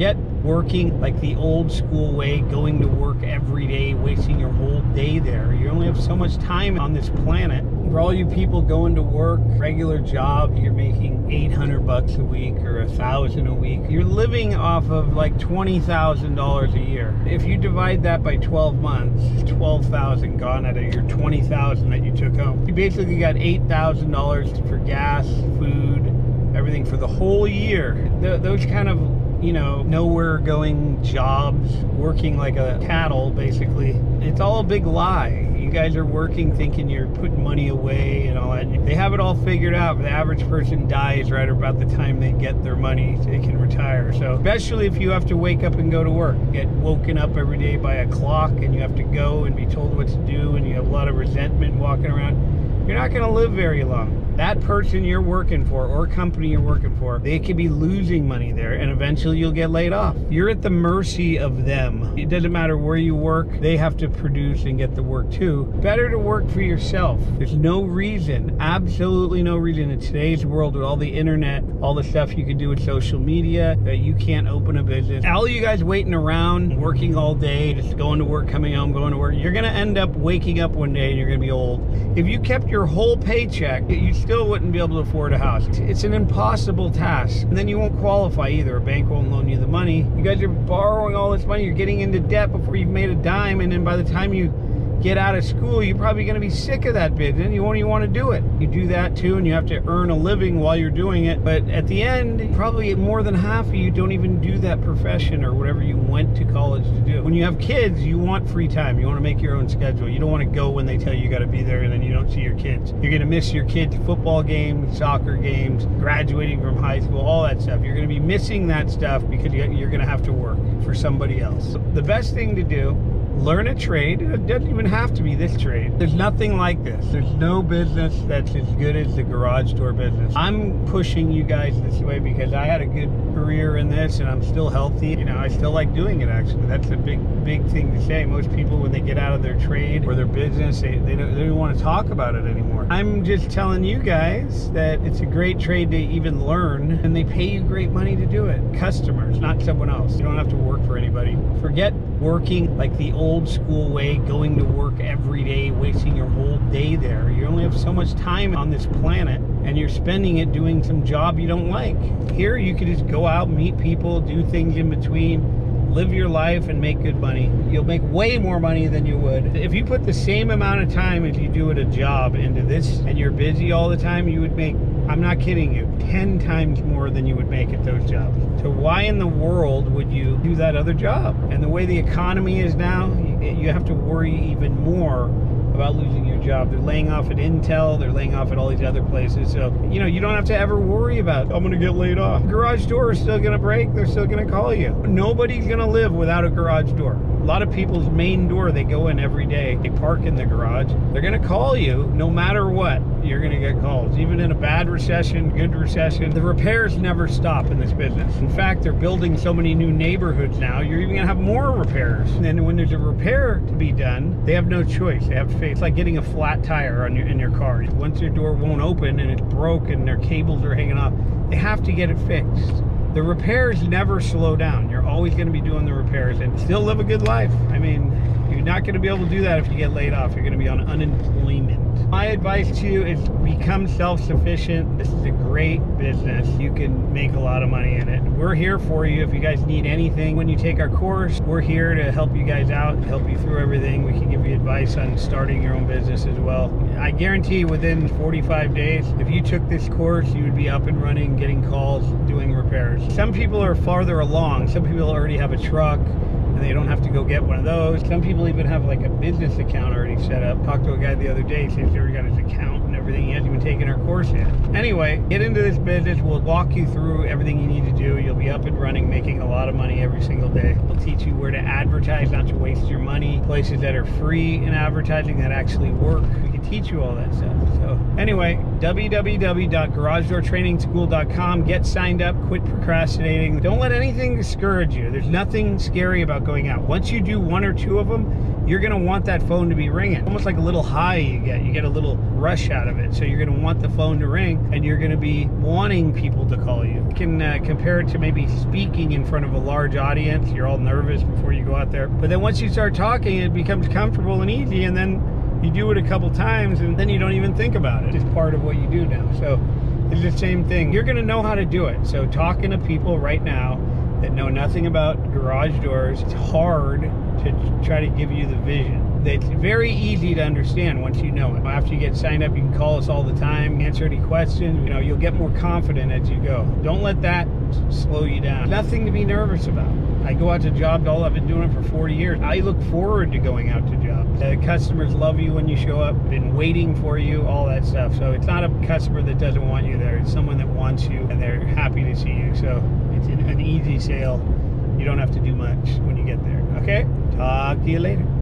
Forget working like the old school way, going to work every day, wasting your whole day there. You only have so much time on this planet. For all you people going to work, regular job, you're making 800 bucks a week or a thousand a week. You're living off of like $20,000 a year. If you divide that by 12 months, 12,000 gone out of your 20,000 that you took home. You basically got $8,000 for gas, food, everything for the whole year. Th- those kind of you know, nowhere going jobs, working like a cattle, basically. It's all a big lie. You guys are working thinking you're putting money away and all that. They have it all figured out. The average person dies right about the time they get their money, they can retire. So, especially if you have to wake up and go to work, get woken up every day by a clock and you have to go and be told what to do and you have a lot of resentment walking around, you're not going to live very long that person you're working for or company you're working for, they could be losing money there and eventually you'll get laid off. You're at the mercy of them. It doesn't matter where you work, they have to produce and get the work too. Better to work for yourself. There's no reason, absolutely no reason in today's world with all the internet, all the stuff you can do with social media, that you can't open a business. All you guys waiting around, working all day, just going to work, coming home, going to work, you're going to end up waking up one day and you're going to be old. If you kept your whole paycheck, you still wouldn't be able to afford a house. It's an impossible task. And then you won't qualify either. A bank won't loan you the money. You guys are borrowing all this money. You're getting into debt before you've made a dime. And then by the time you get out of school, you're probably going to be sick of that bit, and you won't even want to do it. You do that too, and you have to earn a living while you're doing it. But at the end, probably more than half of you don't even do that profession or whatever you went to college to do. When you have kids, you want free time. You want to make your own schedule. You don't want to go when they tell you you got to be there, and then you don't see your kids. You're going to miss your kids' football games, soccer games, graduating from high school, all that stuff. You're going to be missing that stuff because you're going to have to work for somebody else. The best thing to do learn a trade. It doesn't even have to be this trade. There's nothing like this. There's no business that's as good as the garage door business. I'm pushing you guys this way because I had a good career in this and I'm still healthy. You know, I still like doing it actually. That's a big, big thing to say. Most people, when they get out of their trade or their business, they, they, don't, they don't want to talk about it anymore. I'm just telling you guys that it's a great trade to even learn and they pay you great money to do it. Customers, not someone else. You don't have to work for anybody. Forget working like the old school way, going to work every day, wasting your whole day there. You only have so much time on this planet and you're spending it doing some job you don't like. Here you could just go out, meet people, do things in between, live your life and make good money. You'll make way more money than you would. If you put the same amount of time as you do at a job into this and you're busy all the time, you would make I'm not kidding you, 10 times more than you would make at those jobs. So why in the world would you do that other job? And the way the economy is now, you have to worry even more about losing your job. They're laying off at Intel, they're laying off at all these other places. So, you know, you don't have to ever worry about, I'm going to get laid off. Garage door is still going to break, they're still going to call you. Nobody's going to live without a garage door. Lot of people's main door, they go in every day, they park in the garage. They're going to call you no matter what. You're going to get calls. Even in a bad recession, good recession, the repairs never stop in this business. In fact, they're building so many new neighborhoods now, you're even going to have more repairs. And then when there's a repair to be done, they have no choice. They have to face. It's like getting a flat tire on your in your car. Once your door won't open and it's broke and their cables are hanging off, they have to get it fixed the repairs never slow down. You're always going to be doing the repairs and still live a good life. I mean, you're not going to be able to do that if you get laid off. You're going to be on unemployment. My advice to you is become self-sufficient. This is a great business. You can make a lot of money in it. We're here for you if you guys need anything. When you take our course, we're here to help you guys out, help you through everything. We can give you advice on starting your own business as well. I guarantee within 45 days, if you took this course, you would be up and running, getting calls, doing repairs. Some people are farther along. Some people already have a truck and they don't have to go get one of those. Some people even have like a business account already set up. Talked to a guy the other day, says he already got his account and everything. He hasn't even taken our course yet. Anyway, get into this business. We'll walk you through everything you need to do. You'll be up and running, making a lot of money every single day. We'll teach you where to advertise, not to waste your money. Places that are free in advertising that actually work. Teach you all that stuff. So anyway, www.garagedoortrainingschool.com. Get signed up. Quit procrastinating. Don't let anything discourage you. There's nothing scary about going out. Once you do one or two of them, you're going to want that phone to be ringing. Almost like a little high you get. You get a little rush out of it. So you're going to want the phone to ring and you're going to be wanting people to call you. You can uh, compare it to maybe speaking in front of a large audience. You're all nervous before you go out there. But then once you start talking, it becomes comfortable and easy. And then you do it a couple times and then you don't even think about it. It's part of what you do now. So it's the same thing. You're going to know how to do it. So talking to people right now that know nothing about garage doors, it's hard to try to give you the vision. It's very easy to understand once you know it. After you get signed up, you can call us all the time, answer any questions. You know, you'll get more confident as you go. Don't let that slow you down. Nothing to be nervous about. I go out to Job all I've been doing it for 40 years. I look forward to going out to jobs. The customers love you when you show up, been waiting for you, all that stuff. So it's not a customer that doesn't want you there. It's someone that wants you and they're happy to see you. So it's an easy sale. You don't have to do much when you get there. Okay? Talk to you later.